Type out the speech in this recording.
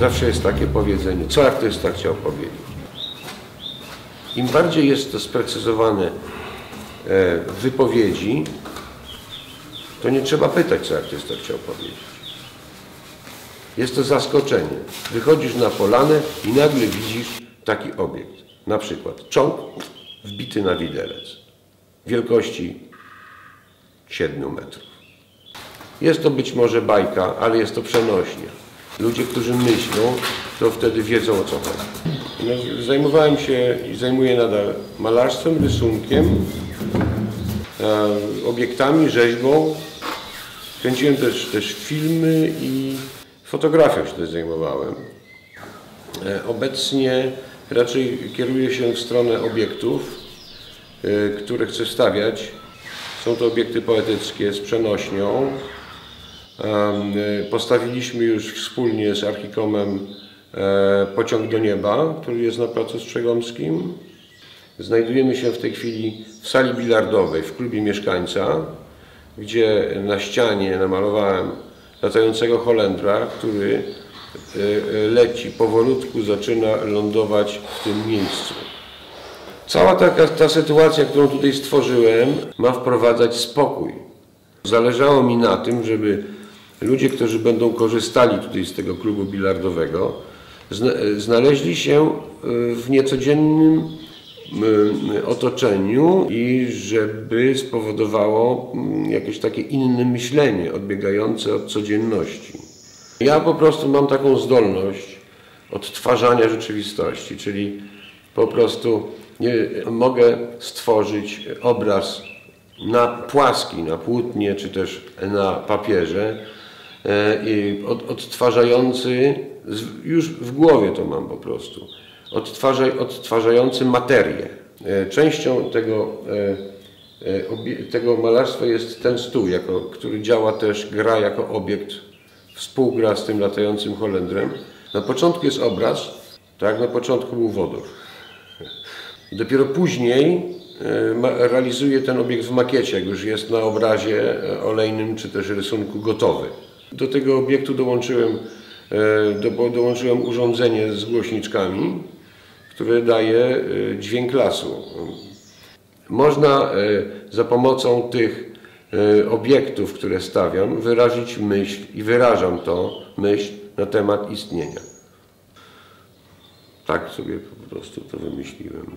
Zawsze jest takie powiedzenie, co artysta chciał powiedzieć. Im bardziej jest to sprecyzowane e, w wypowiedzi, to nie trzeba pytać, co artysta chciał powiedzieć. Jest to zaskoczenie. Wychodzisz na polanę i nagle widzisz taki obiekt. Na przykład czołg wbity na widelec wielkości 7 metrów. Jest to być może bajka, ale jest to przenośnia. Ludzie, którzy myślą, to wtedy wiedzą o co chodzi. No, zajmowałem się i zajmuję nadal malarstwem, rysunkiem, e, obiektami, rzeźbą. Kręciłem też, też filmy i fotografią się też zajmowałem. E, obecnie raczej kieruję się w stronę obiektów, e, które chcę stawiać. Są to obiekty poetyckie z przenośnią. E, postawiliśmy już wspólnie z Archikomem pociąg do nieba, który jest na Placu Strzegomskim. Znajdujemy się w tej chwili w sali bilardowej w klubie mieszkańca, gdzie na ścianie namalowałem latającego Holendra, który e, e, leci powolutku, zaczyna lądować w tym miejscu. Cała taka, ta sytuacja, którą tutaj stworzyłem, ma wprowadzać spokój. Zależało mi na tym, żeby ludzie, którzy będą korzystali tutaj z tego klubu bilardowego, znaleźli się e, w niecodziennym otoczeniu i żeby spowodowało jakieś takie inne myślenie odbiegające od codzienności. Ja po prostu mam taką zdolność odtwarzania rzeczywistości, czyli po prostu nie, mogę stworzyć obraz na płaski, na płótnie czy też na papierze e, odtwarzający, już w głowie to mam po prostu, odtwarzaj, odtwarzający materię. E, częścią tego, e, tego malarstwa jest ten stół, jako, który działa też, gra jako obiekt, współgra z tym latającym Holendrem. Na początku jest obraz, tak, na początku był wodór. Dopiero później realizuje ten obiekt w makiecie, jak już jest na obrazie olejnym czy też rysunku gotowy. Do tego obiektu dołączyłem, do, dołączyłem urządzenie z głośniczkami, które daje y, dźwięk lasu. Można y, za pomocą tych obiektów, które stawiam, wyrazić myśl i wyrażam to myśl na temat istnienia. Tak sobie po prostu to wymyśliłem.